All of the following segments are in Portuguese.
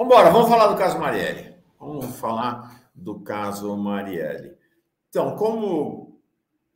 Vamos embora, vamos falar do caso Marielle. Vamos falar do caso Marielle. Então, como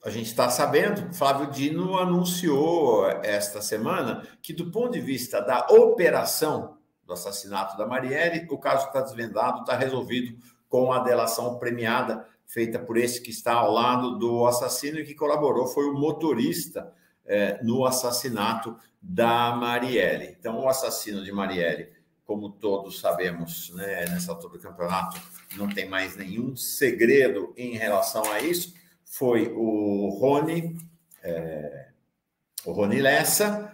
a gente está sabendo, Flávio Dino anunciou esta semana que, do ponto de vista da operação do assassinato da Marielle, o caso está desvendado, está resolvido com a delação premiada feita por esse que está ao lado do assassino e que colaborou, foi o motorista é, no assassinato da Marielle. Então, o assassino de Marielle como todos sabemos, né, nessa altura do campeonato, não tem mais nenhum segredo em relação a isso. Foi o Rony, é, o Rony Lessa,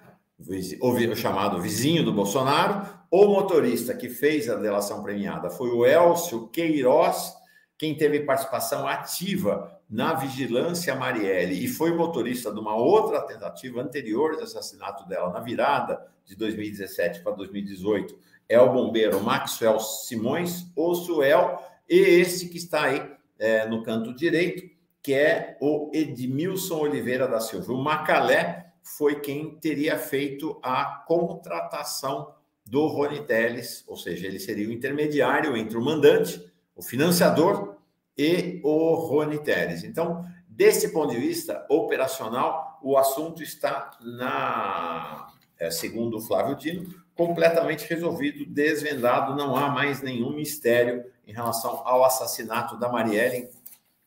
o chamado vizinho do Bolsonaro, o motorista que fez a delação premiada foi o Elcio Queiroz, quem teve participação ativa na vigilância Marielle e foi motorista de uma outra tentativa anterior de assassinato dela na virada de 2017 para 2018 é o bombeiro Maxwell Simões, o Suel, e esse que está aí é, no canto direito, que é o Edmilson Oliveira da Silva. O Macalé foi quem teria feito a contratação do Rony Teles, ou seja, ele seria o intermediário entre o mandante, o financiador e o Rony Teles. Então, desse ponto de vista operacional, o assunto está na, é, segundo o Flávio Dino, completamente resolvido, desvendado, não há mais nenhum mistério em relação ao assassinato da Marielle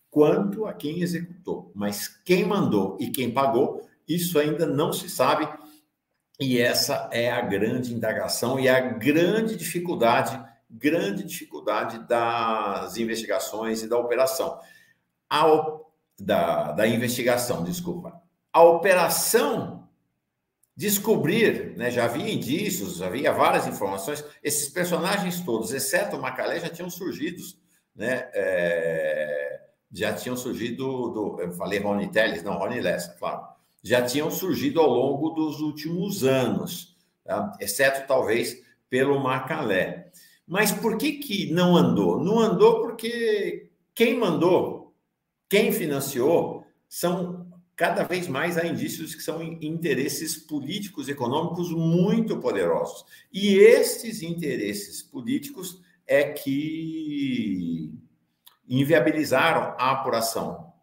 quanto a quem executou. Mas quem mandou e quem pagou, isso ainda não se sabe. E essa é a grande indagação e a grande dificuldade, grande dificuldade das investigações e da operação. A, da, da investigação, desculpa. A operação descobrir, né, já havia indícios, havia várias informações, esses personagens todos, exceto o Macalé, já tinham surgido, né, é, já tinham surgido, do, eu falei Rony Telles, não, Rony Lessa, claro, já tinham surgido ao longo dos últimos anos, tá? exceto talvez pelo Macalé. Mas por que, que não andou? Não andou porque quem mandou, quem financiou, são cada vez mais há indícios que são interesses políticos econômicos muito poderosos. E estes interesses políticos é que inviabilizaram a apuração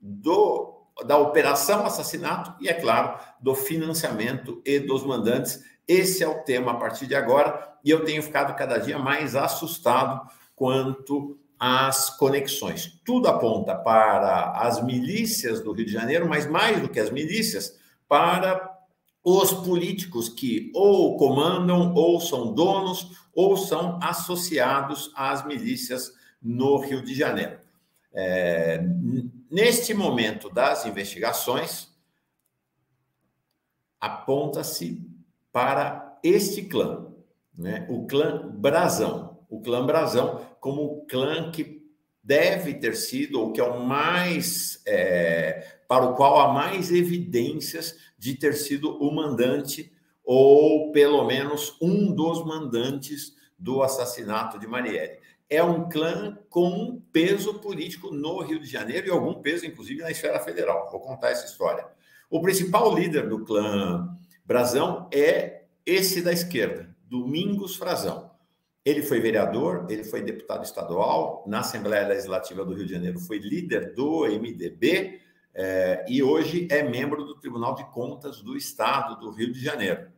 do, da operação assassinato e, é claro, do financiamento e dos mandantes. Esse é o tema a partir de agora, e eu tenho ficado cada dia mais assustado quanto as conexões. Tudo aponta para as milícias do Rio de Janeiro, mas mais do que as milícias, para os políticos que ou comandam, ou são donos, ou são associados às milícias no Rio de Janeiro. É, neste momento das investigações, aponta-se para este clã, né? o clã Brasão o clã Brasão como o clã que deve ter sido, ou que é o mais, é, para o qual há mais evidências de ter sido o mandante, ou pelo menos um dos mandantes do assassinato de Marielle. É um clã com um peso político no Rio de Janeiro e algum peso, inclusive, na esfera federal. Vou contar essa história. O principal líder do clã Brasão é esse da esquerda, Domingos Frazão. Ele foi vereador, ele foi deputado estadual, na Assembleia Legislativa do Rio de Janeiro foi líder do MDB é, e hoje é membro do Tribunal de Contas do Estado do Rio de Janeiro.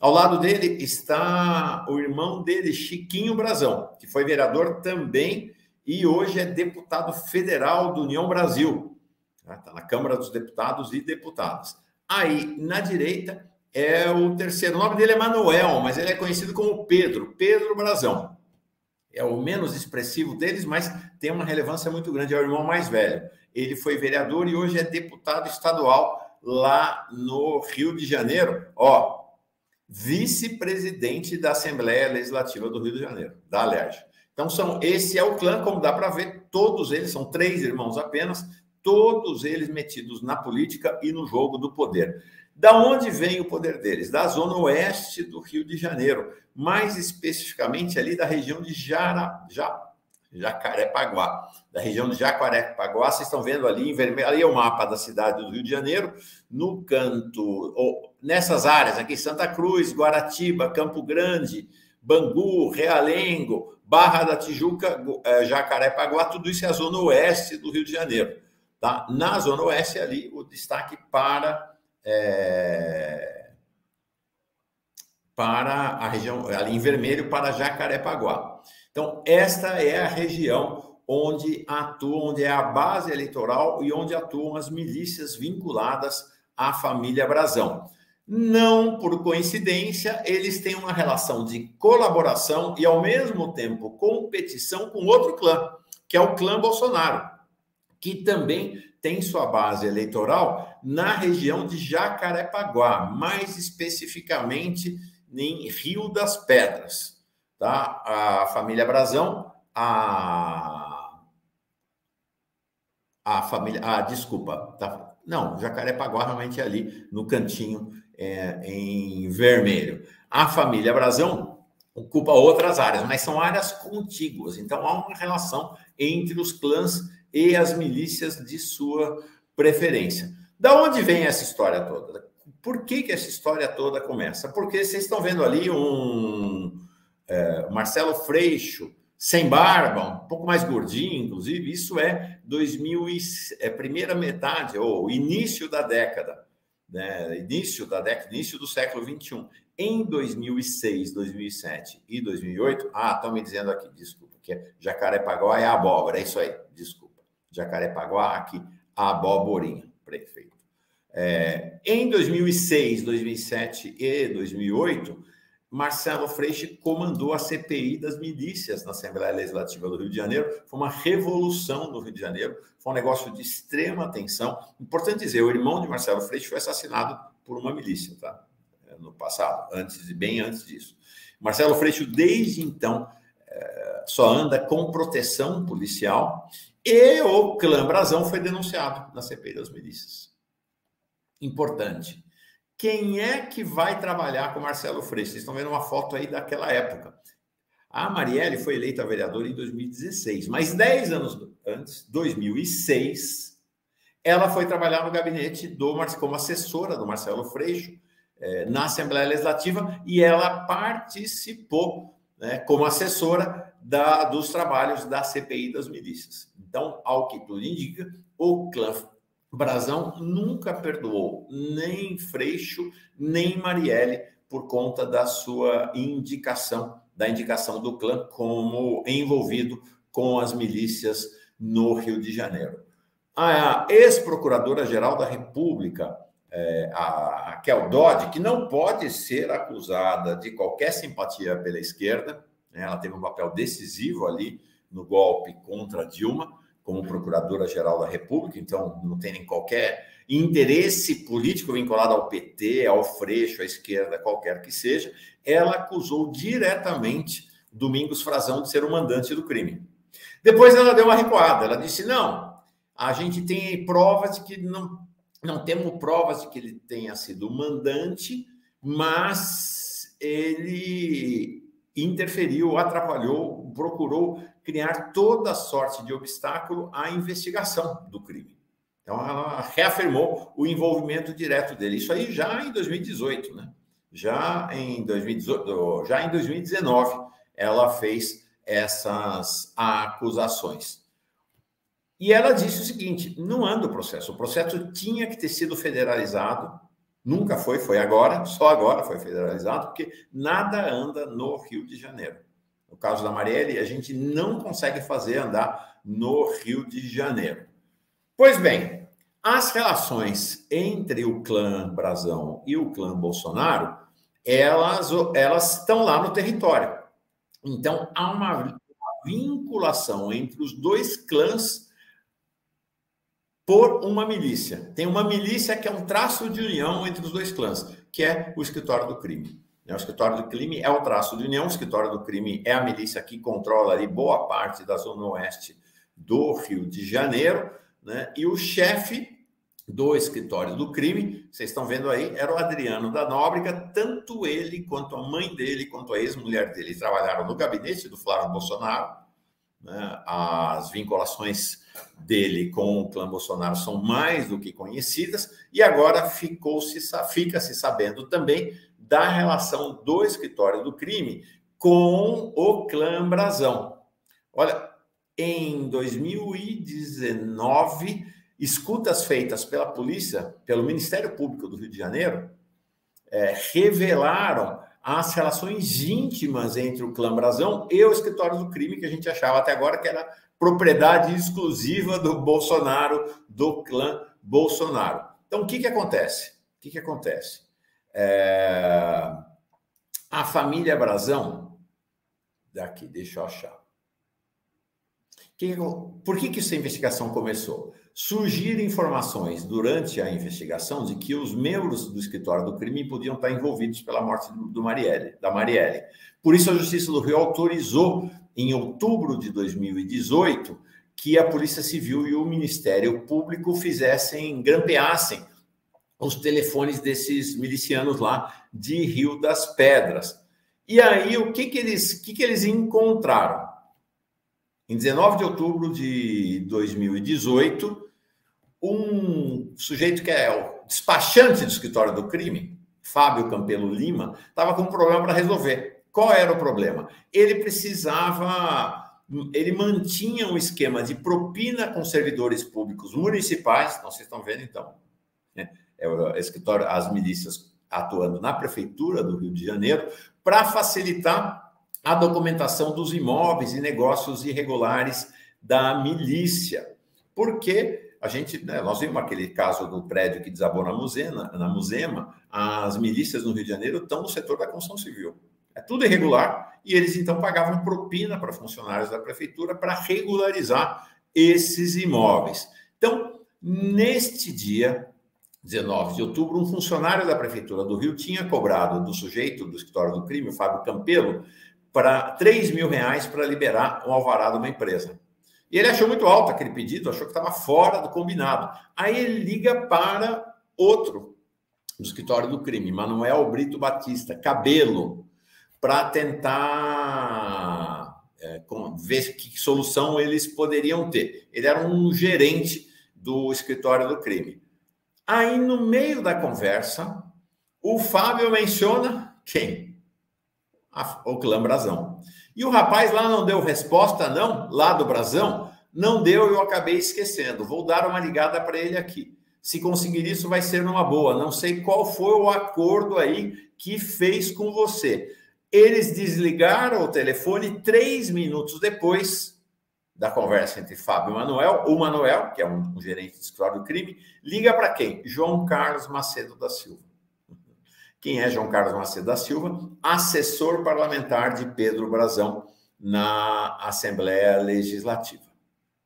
Ao lado dele está o irmão dele, Chiquinho Brazão, que foi vereador também e hoje é deputado federal do União Brasil. Está tá na Câmara dos Deputados e Deputadas. Aí, na direita, é o terceiro. O nome dele é Manuel, mas ele é conhecido como Pedro, Pedro Brazão. É o menos expressivo deles, mas tem uma relevância muito grande. É o irmão mais velho. Ele foi vereador e hoje é deputado estadual lá no Rio de Janeiro. Ó, vice-presidente da Assembleia Legislativa do Rio de Janeiro, da Alerj. Então, são, esse é o clã, como dá para ver, todos eles, são três irmãos apenas, todos eles metidos na política e no jogo do poder. Da onde vem o poder deles? Da zona oeste do Rio de Janeiro, mais especificamente ali da região de Jara, ja, Jacarepaguá, da região de Jacarepaguá. Vocês estão vendo ali em vermelho, ali é o mapa da cidade do Rio de Janeiro, no canto, ou, nessas áreas aqui, Santa Cruz, Guaratiba, Campo Grande, Bangu, Realengo, Barra da Tijuca, é, Jacarepaguá, tudo isso é a zona oeste do Rio de Janeiro. Tá? Na zona oeste, ali, o destaque para, é, para a região, ali em vermelho, para Jacarepaguá. Então, esta é a região onde atua, onde é a base eleitoral e onde atuam as milícias vinculadas à família Brazão. Não por coincidência, eles têm uma relação de colaboração e, ao mesmo tempo, competição com outro clã, que é o clã Bolsonaro, que também tem sua base eleitoral na região de Jacarepaguá, mais especificamente em Rio das Pedras. Tá? A família Brazão, a, a família. Ah, desculpa. Tá? Não, Jacarepaguá realmente é ali no cantinho é, em vermelho. A família Brasão ocupa outras áreas, mas são áreas contíguas. Então há uma relação entre os clãs e as milícias de sua preferência. Da onde vem essa história toda? Por que, que essa história toda começa? Porque vocês estão vendo ali um é, Marcelo Freixo sem barba, um pouco mais gordinho, inclusive. Isso é 2000 e, é primeira metade ou início da década né, início da década, início do século 21. Em 2006, 2007 e 2008, ah, estão me dizendo aqui, desculpa, que é Jacarepaguá é abóbora, é isso aí, desculpa. Jacarepaguá, aqui, abóborinha, prefeito. É, em 2006, 2007 e 2008, Marcelo Freixo comandou a CPI das milícias na Assembleia Legislativa do Rio de Janeiro. Foi uma revolução no Rio de Janeiro, foi um negócio de extrema atenção. Importante dizer, o irmão de Marcelo Freixo foi assassinado por uma milícia, tá? É, no passado, antes bem antes disso. Marcelo Freixo, desde então, é, só anda com proteção policial e o clã Brasão foi denunciado na CPI das milícias. Importante. Quem é que vai trabalhar com Marcelo Freixo? Vocês estão vendo uma foto aí daquela época. A Marielle foi eleita vereadora em 2016, mas 10 anos antes, 2006, ela foi trabalhar no gabinete do como assessora do Marcelo Freixo eh, na Assembleia Legislativa e ela participou né, como assessora da, dos trabalhos da CPI das milícias. Então, ao que tudo indica, o clã Brazão nunca perdoou nem Freixo, nem Marielle por conta da sua indicação, da indicação do clã como envolvido com as milícias no Rio de Janeiro. A ex-procuradora-geral da República, é, a Raquel Dodge, que não pode ser acusada de qualquer simpatia pela esquerda, ela teve um papel decisivo ali no golpe contra Dilma, como Procuradora-Geral da República, então não tem nem qualquer interesse político vinculado ao PT, ao Freixo, à esquerda, qualquer que seja, ela acusou diretamente Domingos Frazão de ser o mandante do crime. Depois ela deu uma recuada, ela disse: não, a gente tem provas de que não, não temos provas de que ele tenha sido o mandante, mas ele interferiu, atrapalhou, procurou criar toda sorte de obstáculo à investigação do crime. Então, ela reafirmou o envolvimento direto dele. Isso aí já em 2018, né? Já em 2018, já em 2019, ela fez essas acusações. E ela disse o seguinte: não anda o processo. O processo tinha que ter sido federalizado. Nunca foi, foi agora, só agora foi federalizado, porque nada anda no Rio de Janeiro. No caso da Marielle, a gente não consegue fazer andar no Rio de Janeiro. Pois bem, as relações entre o clã Brasão e o clã Bolsonaro, elas, elas estão lá no território. Então, há uma vinculação entre os dois clãs por uma milícia. Tem uma milícia que é um traço de união entre os dois clãs, que é o escritório do crime. Né? O escritório do crime é o traço de união, o escritório do crime é a milícia que controla ali boa parte da zona oeste do Rio de Janeiro, né? E o chefe do escritório do crime, vocês estão vendo aí, era o Adriano da Nóbrega, tanto ele quanto a mãe dele, quanto a ex-mulher dele, trabalharam no gabinete do Flávio Bolsonaro. Né? As vinculações dele com o clã Bolsonaro são mais do que conhecidas, e agora ficou-se, fica-se sabendo também da relação do escritório do crime com o clã Brasão. Olha, em 2019, escutas feitas pela polícia, pelo Ministério Público do Rio de Janeiro, é, revelaram as relações íntimas entre o clã Brasão e o escritório do crime, que a gente achava até agora que era propriedade exclusiva do Bolsonaro, do clã Bolsonaro. Então, o que, que acontece? O que, que acontece? É... A família Brasão, daqui, deixa eu achar. Por que, que essa investigação começou? Surgiram informações durante a investigação de que os membros do escritório do crime podiam estar envolvidos pela morte do Marielle, da Marielle. Por isso, a Justiça do Rio autorizou, em outubro de 2018, que a Polícia Civil e o Ministério Público fizessem, grampeassem os telefones desses milicianos lá de Rio das Pedras. E aí, o que, que, eles, que, que eles encontraram? Em 19 de outubro de 2018, um sujeito que é o despachante do escritório do crime, Fábio Campelo Lima, estava com um problema para resolver. Qual era o problema? Ele precisava, ele mantinha um esquema de propina com servidores públicos municipais, então vocês estão vendo então, né? é o escritório, as milícias atuando na prefeitura do Rio de Janeiro, para facilitar a documentação dos imóveis e negócios irregulares da milícia. Porque a gente, né, nós vimos aquele caso do prédio que desabou na Musema, na Musema, as milícias no Rio de Janeiro estão no setor da construção civil. É tudo irregular e eles então pagavam propina para funcionários da prefeitura para regularizar esses imóveis. Então, neste dia, 19 de outubro, um funcionário da prefeitura do Rio tinha cobrado do sujeito do escritório do crime, o Fábio Campelo, para 3 mil reais para liberar um alvará de uma empresa. E ele achou muito alto aquele pedido, achou que estava fora do combinado. Aí ele liga para outro do escritório do crime, Manuel Brito Batista, Cabelo, para tentar é, ver que solução eles poderiam ter. Ele era um gerente do escritório do crime. Aí, no meio da conversa, o Fábio menciona quem? o clã Brasão. E o rapaz lá não deu resposta, não, lá do Brasão, não deu, eu acabei esquecendo. Vou dar uma ligada para ele aqui. Se conseguir isso, vai ser numa boa. Não sei qual foi o acordo aí que fez com você. Eles desligaram o telefone três minutos depois da conversa entre Fábio e Manuel. O Manuel, que é um, um gerente de escritório do crime, liga para quem? João Carlos Macedo da Silva. Quem é João Carlos Macedo da Silva? Assessor parlamentar de Pedro Brazão na Assembleia Legislativa.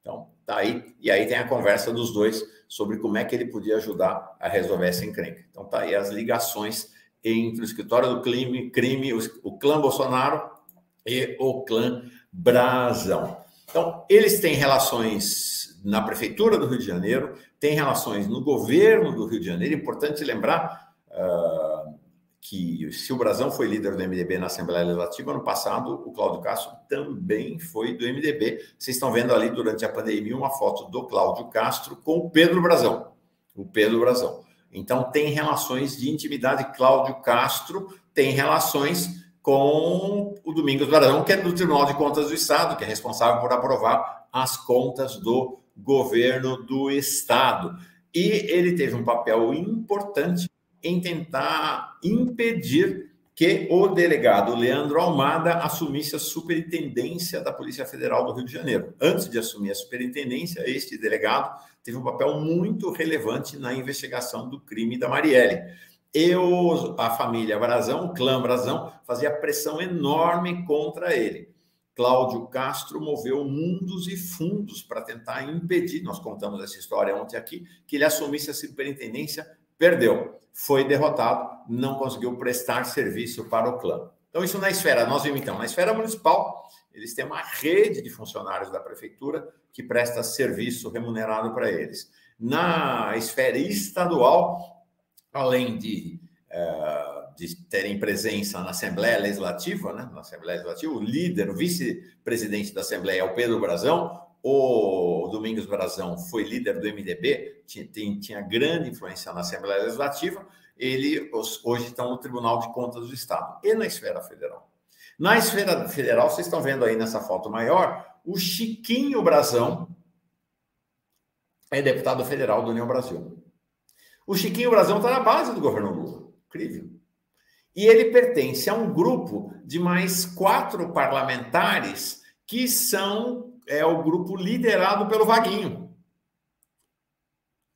Então, tá aí. E aí tem a conversa dos dois sobre como é que ele podia ajudar a resolver essa encrenca. Então, tá aí as ligações entre o escritório do crime, crime o clã Bolsonaro e o clã Brazão. Então, eles têm relações na prefeitura do Rio de Janeiro, têm relações no governo do Rio de Janeiro. Importante lembrar. Uh, que se o Brasão foi líder do MDB na Assembleia Legislativa, ano passado o Cláudio Castro também foi do MDB. Vocês estão vendo ali durante a pandemia uma foto do Cláudio Castro com o Pedro Brasão. O Pedro Brasão. Então tem relações de intimidade. Cláudio Castro tem relações com o Domingos Brasão, que é do Tribunal de Contas do Estado, que é responsável por aprovar as contas do governo do Estado. E ele teve um papel importante em tentar impedir que o delegado Leandro Almada assumisse a superintendência da Polícia Federal do Rio de Janeiro. Antes de assumir a superintendência, este delegado teve um papel muito relevante na investigação do crime da Marielle. Eu, a família Brazão, o clã Brazão, fazia pressão enorme contra ele. Cláudio Castro moveu mundos e fundos para tentar impedir, nós contamos essa história ontem aqui, que ele assumisse a superintendência perdeu, foi derrotado, não conseguiu prestar serviço para o clã. Então, isso na esfera, nós vimos então, na esfera municipal, eles têm uma rede de funcionários da prefeitura que presta serviço remunerado para eles. Na esfera estadual, além de, uh, de terem presença na Assembleia Legislativa, né, na Assembleia Legislativa, o líder, o vice-presidente da Assembleia é o Pedro Brazão, o Domingos Brazão foi líder do MDB, tinha, tinha grande influência na Assembleia Legislativa, ele hoje está no Tribunal de Contas do Estado e na esfera federal. Na esfera federal, vocês estão vendo aí nessa foto maior, o Chiquinho Brazão é deputado federal do União Brasil. O Chiquinho Brazão está na base do governo Lula. Incrível. E ele pertence a um grupo de mais quatro parlamentares que são é o grupo liderado pelo Vaguinho.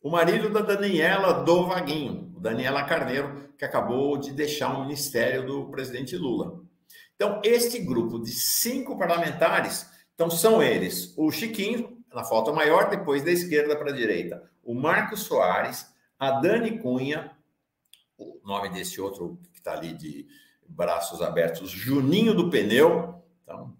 O marido da Daniela do Vaguinho, Daniela Carneiro, que acabou de deixar o ministério do presidente Lula. Então, este grupo de cinco parlamentares, então são eles, o Chiquinho, na foto maior, depois da esquerda para a direita, o Marcos Soares, a Dani Cunha, o nome desse outro que está ali de braços abertos, Juninho do Pneu, então,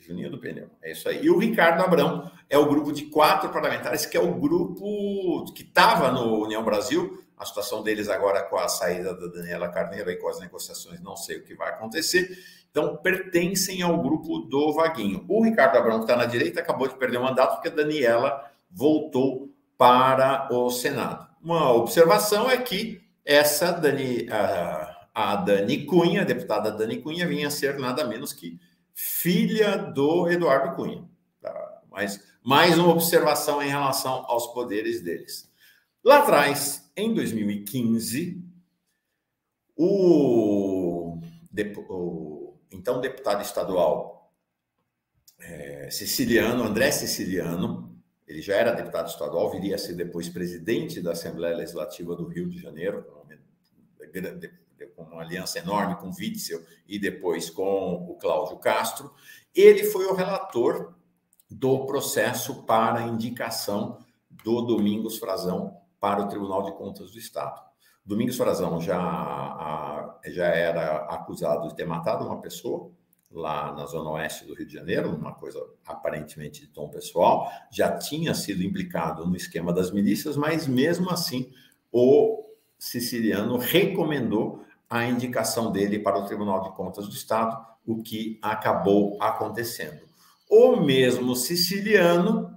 Juninho do Pneu, é isso aí. E o Ricardo Abrão é o grupo de quatro parlamentares, que é o grupo que estava no União Brasil, a situação deles agora com a saída da Daniela Carneiro e com as negociações, não sei o que vai acontecer. Então, pertencem ao grupo do Vaguinho. O Ricardo Abrão, que está na direita, acabou de perder o mandato porque a Daniela voltou para o Senado. Uma observação é que essa Dani, a, a Dani Cunha, a deputada Dani Cunha, vinha a ser nada menos que filha do Eduardo Cunha. Tá? Mas mais uma observação em relação aos poderes deles. Lá atrás, em 2015, o, o então deputado estadual é, siciliano, André Siciliano, ele já era deputado estadual, viria a ser depois presidente da Assembleia Legislativa do Rio de Janeiro, com uma aliança enorme com Witzel e depois com o Cláudio Castro. Ele foi o relator do processo para indicação do Domingos Frazão para o Tribunal de Contas do Estado. Domingos Frazão já, já era acusado de ter matado uma pessoa lá na zona oeste do Rio de Janeiro, uma coisa aparentemente de tom pessoal, já tinha sido implicado no esquema das milícias, mas mesmo assim o siciliano recomendou a indicação dele para o Tribunal de Contas do Estado, o que acabou acontecendo. O mesmo siciliano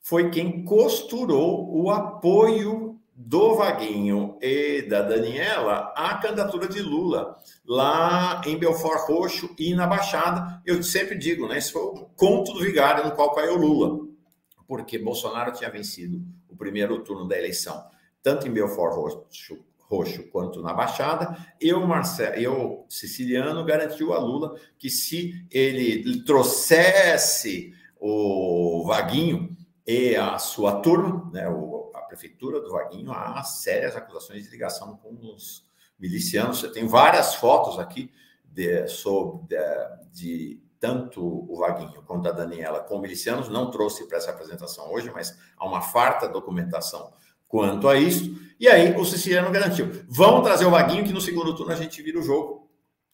foi quem costurou o apoio do Vaguinho e da Daniela à candidatura de Lula lá em Belfort Roxo e na Baixada. Eu sempre digo, né? Esse foi o conto do vigário no qual caiu Lula, porque Bolsonaro tinha vencido o primeiro turno da eleição, tanto em Belfort Roxo, Roxo quanto na Baixada. Eu, Marcelo, eu, siciliano, garantiu a Lula que se ele trouxesse o Vaguinho e a sua turma, né, a prefeitura do Vaguinho, há sérias acusações de ligação com os milicianos. Eu tenho várias fotos aqui de, sobre, de, de tanto o Vaguinho quanto a Daniela com milicianos. Não trouxe para essa apresentação hoje, mas há uma farta documentação quanto a isso. E aí o Siciliano garantiu: vamos trazer o Vaguinho, que no segundo turno a gente vira o jogo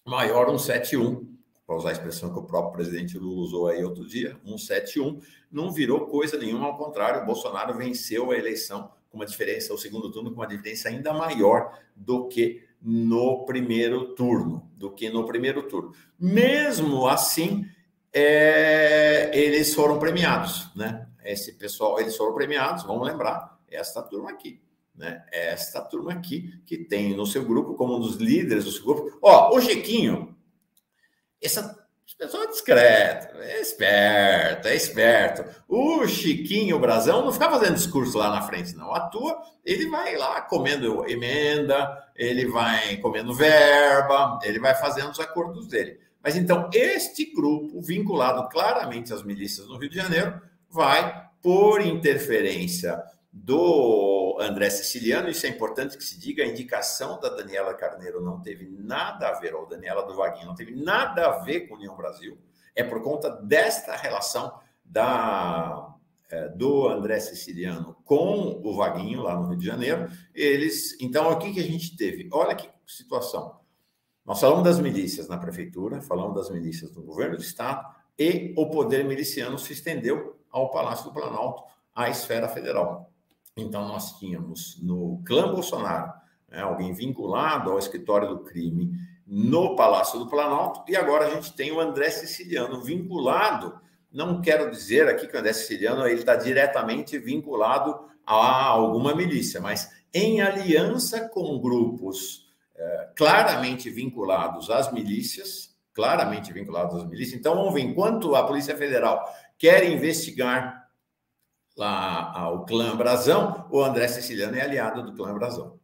maior, um 7-1 para usar a expressão que o próprio presidente Lula usou aí outro dia, 171, não virou coisa nenhuma, ao contrário, o Bolsonaro venceu a eleição com uma diferença, o segundo turno com uma diferença ainda maior do que no primeiro turno, do que no primeiro turno. Mesmo assim, é, eles foram premiados, né? Esse pessoal, eles foram premiados, vamos lembrar, esta turma aqui, né? Esta turma aqui que tem no seu grupo como um dos líderes do seu grupo. Ó, o Jequinho, essa pessoa é discreta, é esperto, é esperto. O Chiquinho Brasão não fica fazendo discurso lá na frente, não. Atua, ele vai lá comendo emenda, ele vai comendo verba, ele vai fazendo os acordos dele. Mas então, este grupo, vinculado claramente às milícias no Rio de Janeiro, vai, por interferência do André Siciliano, isso é importante que se diga, a indicação da Daniela Carneiro não teve nada a ver, ou Daniela do Vaguinho, não teve nada a ver com União Brasil, é por conta desta relação da, é, do André Siciliano com o Vaguinho, lá no Rio de Janeiro, eles, então, o que, que a gente teve? Olha que situação. Nós falamos das milícias na prefeitura, falamos das milícias no governo do estado, e o poder miliciano se estendeu ao Palácio do Planalto, à esfera federal. Então, nós tínhamos no clã Bolsonaro né, alguém vinculado ao escritório do crime no Palácio do Planalto, e agora a gente tem o André Siciliano vinculado. Não quero dizer aqui que o André Siciliano está diretamente vinculado a alguma milícia, mas em aliança com grupos é, claramente vinculados às milícias, claramente vinculados às milícias. Então, vamos ver, enquanto a Polícia Federal quer investigar lá o clã Brasão, o André Siciliano é aliado do clã Brasão,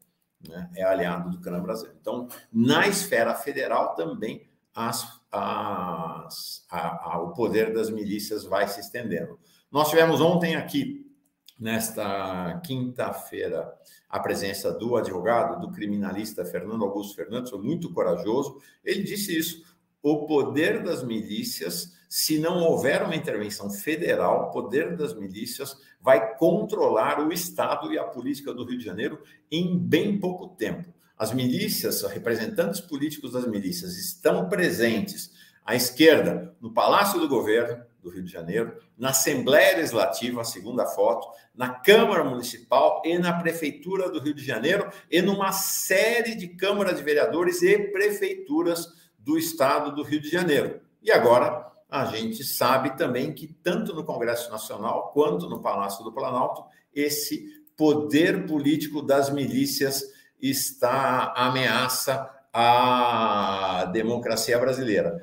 né? é aliado do clã Brasão. Então, na esfera federal também as, as, a, a, o poder das milícias vai se estendendo. Nós tivemos ontem aqui, nesta quinta-feira, a presença do advogado, do criminalista Fernando Augusto Fernandes, foi muito corajoso. Ele disse isso: o poder das milícias, se não houver uma intervenção federal, o poder das milícias vai controlar o Estado e a política do Rio de Janeiro em bem pouco tempo. As milícias, representantes políticos das milícias, estão presentes à esquerda no Palácio do Governo do Rio de Janeiro, na Assembleia Legislativa, a segunda foto, na Câmara Municipal e na Prefeitura do Rio de Janeiro e numa série de câmaras de vereadores e prefeituras do estado do Rio de Janeiro. E agora a gente sabe também que tanto no Congresso Nacional quanto no Palácio do Planalto esse poder político das milícias está ameaça à democracia brasileira.